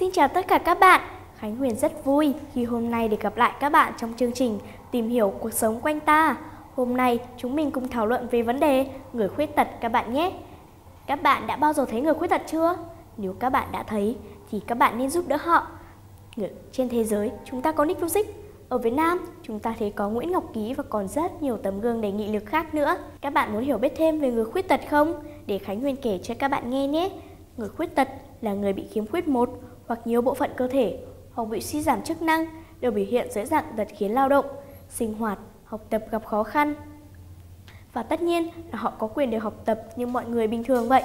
xin chào tất cả các bạn. Khánh Huyền rất vui khi hôm nay được gặp lại các bạn trong chương trình Tìm hiểu cuộc sống quanh ta. Hôm nay chúng mình cùng thảo luận về vấn đề người khuyết tật các bạn nhé. Các bạn đã bao giờ thấy người khuyết tật chưa? Nếu các bạn đã thấy thì các bạn nên giúp đỡ họ. Trên thế giới chúng ta có Nick Music, ở Việt Nam, chúng ta thấy có Nguyễn Ngọc Ký và còn rất nhiều tấm gương đầy nghị lực khác nữa. Các bạn muốn hiểu biết thêm về người khuyết tật không? Để Khánh Huyền kể cho các bạn nghe nhé. Người khuyết tật là người bị khiếm khuyết một hoặc nhiều bộ phận cơ thể hoặc bị suy giảm chức năng đều biểu hiện dưới dạng tật khiến lao động, sinh hoạt, học tập gặp khó khăn. Và tất nhiên là họ có quyền được học tập như mọi người bình thường vậy.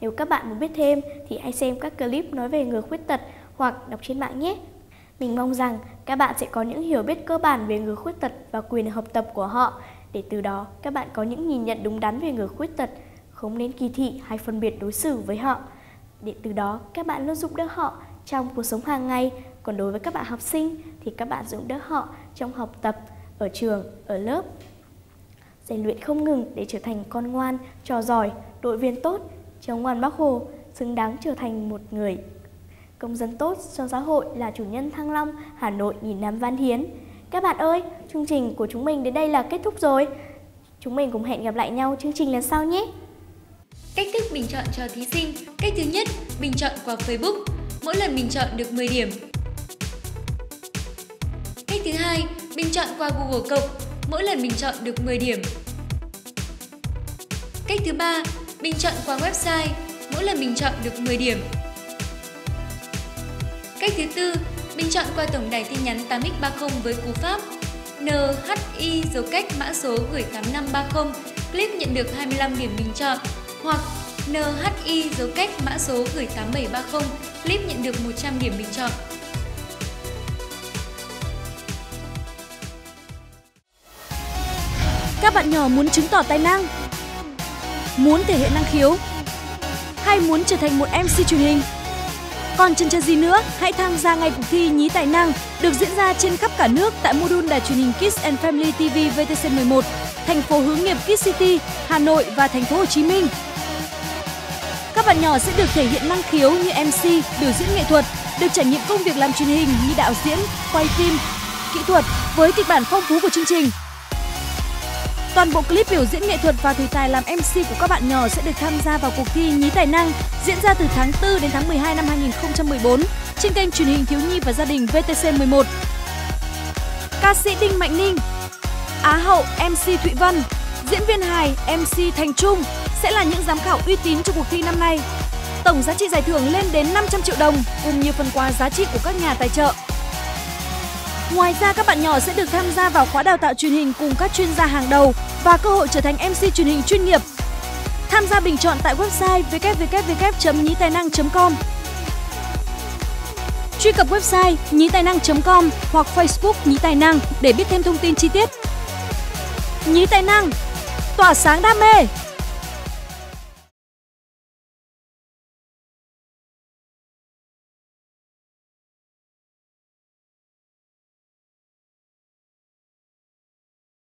Nếu các bạn muốn biết thêm thì hãy xem các clip nói về người khuyết tật hoặc đọc trên mạng nhé. Mình mong rằng các bạn sẽ có những hiểu biết cơ bản về người khuyết tật và quyền học tập của họ để từ đó các bạn có những nhìn nhận đúng đắn về người khuyết tật, không nên kỳ thị hay phân biệt đối xử với họ. Để từ đó các bạn luôn giúp đỡ họ trong cuộc sống hàng ngày, còn đối với các bạn học sinh thì các bạn giúp đỡ họ trong học tập, ở trường, ở lớp. Rèn luyện không ngừng để trở thành con ngoan, trò giỏi, đội viên tốt, cháu ngoan bác Hồ, xứng đáng trở thành một người công dân tốt cho xã hội là chủ nhân Thăng Long, Hà Nội nghìn năm văn hiến. Các bạn ơi, chương trình của chúng mình đến đây là kết thúc rồi. Chúng mình cùng hẹn gặp lại nhau chương trình lần sau nhé. Cách thức bình chọn cho thí sinh Cách thứ nhất, bình chọn qua Facebook. Mỗi lần bình chọn được 10 điểm. Cách thứ hai, bình chọn qua Google Cộng. Mỗi lần bình chọn được 10 điểm. Cách thứ ba, bình chọn qua website. Mỗi lần bình chọn được 10 điểm. Cách thứ tư, bình chọn qua tổng đài tin nhắn 8x30 với cú pháp NHI dấu cách mã số gửi 8530, clip nhận được 25 điểm bình chọn hoặc NHI dấu cách mã số gửi 8730, clip nhận được 100 điểm bình chọn. Các bạn nhỏ muốn chứng tỏ tài năng, muốn thể hiện năng khiếu hay muốn trở thành một MC truyền hình còn chần chờ gì nữa, hãy tham gia ngay cuộc thi Nhí Tài Năng được diễn ra trên khắp cả nước tại mô đun đài truyền hình Kids and Family TV VTC 11, thành phố hướng nghiệp Kids City, Hà Nội và thành phố Hồ Chí Minh. Các bạn nhỏ sẽ được thể hiện năng khiếu như MC, biểu diễn nghệ thuật, được trải nghiệm công việc làm truyền hình như đạo diễn, quay phim, kỹ thuật với kịch bản phong phú của chương trình Toàn bộ clip biểu diễn nghệ thuật và thử tài làm MC của các bạn nhỏ sẽ được tham gia vào cuộc thi Nhí Tài Năng diễn ra từ tháng 4 đến tháng 12 năm 2014 trên kênh truyền hình thiếu nhi và gia đình VTC 11. Ca sĩ Đinh Mạnh Ninh, Á hậu MC Thụy Vân, diễn viên hài MC Thành Trung sẽ là những giám khảo uy tín cho cuộc thi năm nay. Tổng giá trị giải thưởng lên đến 500 triệu đồng cùng nhiều phần quà giá trị của các nhà tài trợ. Ngoài ra các bạn nhỏ sẽ được tham gia vào khóa đào tạo truyền hình cùng các chuyên gia hàng đầu và cơ hội trở thành MC truyền hình chuyên nghiệp. Tham gia bình chọn tại website www.nhí tài năng.com. Truy cập website nhí tài năng.com hoặc Facebook Nhí Tài Năng để biết thêm thông tin chi tiết. Nhí Tài Năng, tỏa sáng đam mê.